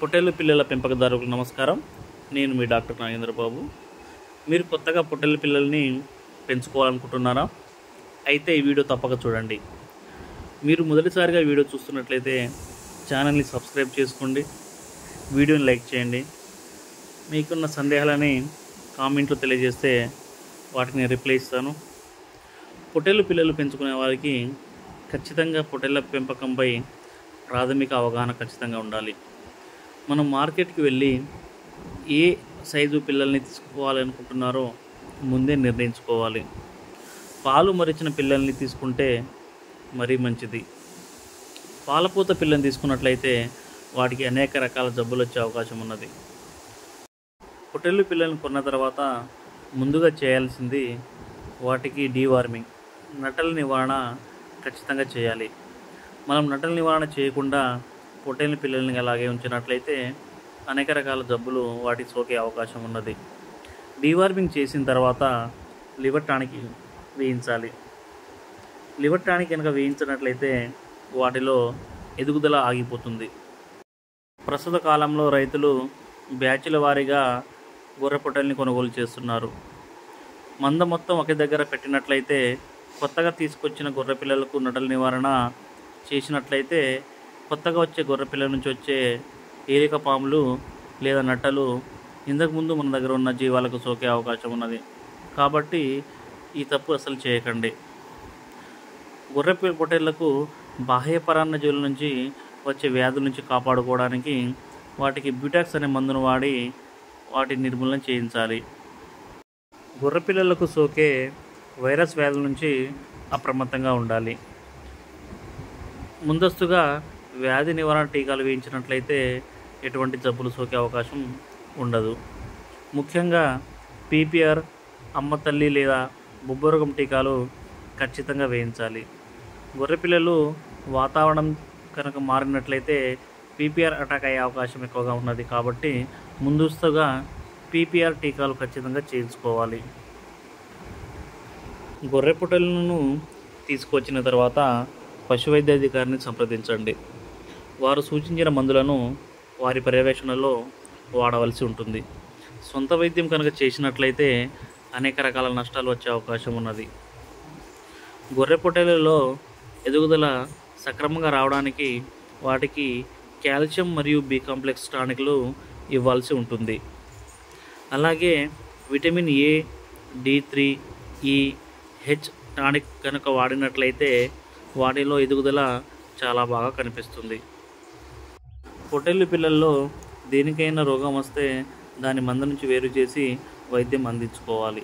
పొట్టేలు పిల్లల పెంపకదారులకు నమస్కారం. నేను మీ డాక్టర్ నాగేంద్ర బాబు మీరు కొత్తగా పొట్టేలు పిల్లల్ని పెంచుకోవాలనుకుంటున్నారా? అయితే ఈ వీడియో తప్పక చూడండి. మీరు మొదటిసారిగా వీడియో చూస్తున్నట్లయితే ఛానల్ని సబ్స్క్రైబ్ చేసుకోండి. వీడియోని లైక్ చేయండి. మీకున్న సందేహాలని కామెంట్లో తెలియజేస్తే వాటిని రిప్లై ఇస్తాను. పొట్టేలు పిల్లలు పెంచుకునే వారికి ఖచ్చితంగా పొట్టేళ్ళ పెంపకంపై ప్రాథమిక అవగాహన ఖచ్చితంగా ఉండాలి. మనం మార్కెట్కి వెళ్ళి ఏ సైజు పిల్లల్ని తీసుకోవాలనుకుంటున్నారో ముందే నిర్ణయించుకోవాలి. పాలు మరిచిన పిల్లల్ని తీసుకుంటే మరీ మంచిది. పాలపూత పిల్లని తీసుకున్నట్లయితే వాటికి అనేక రకాల జబ్బులు వచ్చే అవకాశం ఉన్నది. పొట్టేళ్ళు పిల్లల్ని కొన్న తర్వాత ముందుగా చేయాల్సింది వాటికి డీవార్మింగ్. నటల నివారణ ఖచ్చితంగా చేయాలి. మనం నటల నివారణ చేయకుండా పొట్టేని పిల్లల్ని అలాగే ఉంచినట్లయితే అనేక రకాల జబ్బులు వాటికి సోకే అవకాశం ఉన్నది. డీవార్మింగ్ చేసిన తర్వాత లివర్ టానిక్ వేయించాలి. లివర్ టానిక్ కనుక వేయించినట్లయితే వాటిలో ఎదుగుదల ఆగిపోతుంది. ప్రస్తుత కాలంలో రైతులు బ్యాచ్ల వారీగా గొర్రె పొట్టెల్ని కొనుగోలు చేస్తున్నారు. మంద మొత్తం ఒకే దగ్గర పెట్టినట్లయితే కొత్తగా తీసుకొచ్చిన గొర్రె పిల్లలకు నటల నివారణ చేసినట్లయితే కొత్తగా వచ్చే గొర్రె పిల్లల నుంచి వచ్చే ఏరిక పాములు లేదా నట్టలు ఇంతకుముందు మన దగ్గర ఉన్న జీవాలకు సోకే అవకాశం ఉన్నది. కాబట్టి ఈ తప్పు అసలు చేయకండి. గొర్రె పొట్టేళ్ళకు బాహ్య పరాన్నజీవుల నుంచి వచ్చే వ్యాధుల నుంచి కాపాడుకోవడానికి వాటికి బ్యూటాక్స్ అనే మందును వాడి వాటి నిర్మూలన చేయించాలి. గొర్రె పిల్లలకు సోకే వైరస్ వ్యాధుల నుంచి అప్రమత్తంగా ఉండాలి. ముందస్తుగా వ్యాధి నివారణ టీకాలు వేయించినట్లయితే ఎటువంటి జబ్బులు సోకే అవకాశం ఉండదు. ముఖ్యంగా పీపీఆర్ అమ్మ తల్లి లేదా బుబ్బరోగం టీకాలు ఖచ్చితంగా వేయించాలి. గొర్రె పిల్లలు వాతావరణం కనుక మారినట్లయితే పీపీఆర్ అటాక్ అయ్యే అవకాశం ఎక్కువగా ఉన్నది కాబట్టి ముందస్తుగా పీపీఆర్ టీకాలు ఖచ్చితంగా చేయించుకోవాలి. గొర్రె పొట్టెలను తీసుకొచ్చిన తర్వాత పశు వైద్యాధికారిని సంప్రదించండి. వారు సూచించిన మందులను వారి పర్యవేక్షణలో వాడవలసి ఉంటుంది. సొంత వైద్యం కనుక చేసినట్లయితే అనేక రకాల నష్టాలు వచ్చే అవకాశం ఉన్నది. గొర్రె పొట్టేలలో ఎదుగుదల సక్రమంగా రావడానికి వాటికి కాల్షియం మరియు బి కాంప్లెక్స్ టానిక్లు ఇవ్వాల్సి ఉంటుంది. అలాగే vitamin A D three E H tonic కనుక వాడినట్లయితే వాటిలో ఎదుగుదల చాలా బాగా కనిపిస్తుంది. పొట్టెళ్ళు పిల్లల్లో దేనికైనా రోగం వస్తే దాని మంద నుంచి వేరు చేసి వైద్యం అందించుకోవాలి.